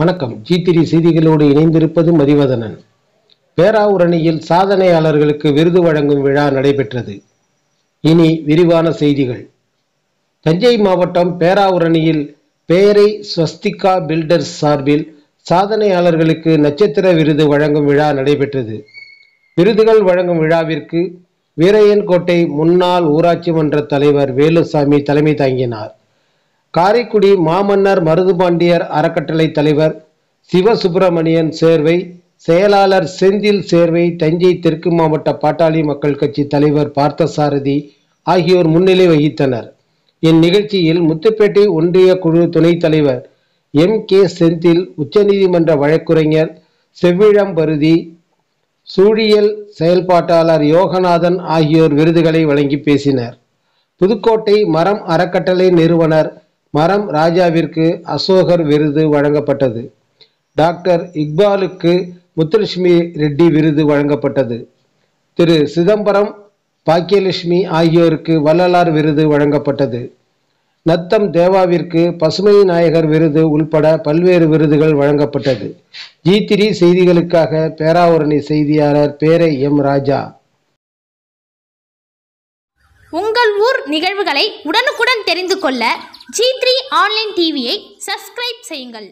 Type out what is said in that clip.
வணக்கம். ஜி செய்திகளோடு இணைந்திருப்பது மதிவதனன். பேராவூரணியில் சாதனையாளர்களுக்கு விருது வழங்கும் விழா நடைபெற்றது. இனி விரிவான செய்திகள். தஞ்சை மாவட்டம் பேராவூரணியில் பேரை ஸ்வஸ்திகா பில்டர்ஸ் சார்பில் சாதனையாளர்களுக்கு நட்சத்திர விருது வழங்கும் விழா நடைபெற்றது. விருதுகள் வழங்கும் விழாவிற்கு வீரையன்கோட்டை முன்னாள் ஊராட்சி மன்ற தலைவர் வேலுசாமி தலைமை தாங்கினார். காரைக்குடி மாமன்னர் மருதுபாண்டியர் அறக்கட்டளை தலைவர் சிவசுப்பிரமணியன் சேர்வை செயலாளர் செந்தில் சேர்வை தஞ்சை தெற்கு மாவட்ட பாட்டாளி மக்கள் கட்சி தலைவர் பார்த்தசாரதி ஆகியோர் முன்னிலை வகித்தனர். இந்நிகழ்ச்சியில் முத்துப்பேட்டை ஒன்றிய குழு துணைத் தலைவர் எம். கே. செந்தில் உச்சநீதிமன்ற வழக்குரைஞர் செவ்விழம்பருதி சூழியல் செயல்பாட்டாளர் யோகநாதன் ஆகியோர் விருதுகளை வழங்கி பேசினர். புதுக்கோட்டை மரம் அறக்கட்டளை நிறுவனர் மரம் ராஜாவிற்கு அசோகர் விருது வழங்கப்பட்டது. டாக்டர் இக்பாலுக்கு முத்துலட்சுமி ரெட்டி விருது வழங்கப்பட்டது. திரு சிதம்பரம் பாக்கியலட்சுமி ஆகியோருக்கு வள்ளலார் விருது வழங்கப்பட்டது. நத்தம் தேவாவிற்கு பசுமை நாயகர் விருது உள்பட பல்வேறு விருதுகள் வழங்கப்பட்டது. ஜி த்ரீ செய்திகளுக்காக பேராவரணி செய்தியாளர் பேரை எம் ராஜா. உங்கள் ஊர் நிகழ்வுகளை உடனுக்குடன் தெரிந்து கொள்ள ஜி த்ரீ ஆன்லைன் டிவியை சப்ஸ்கிரைப் செய்யுங்கள்.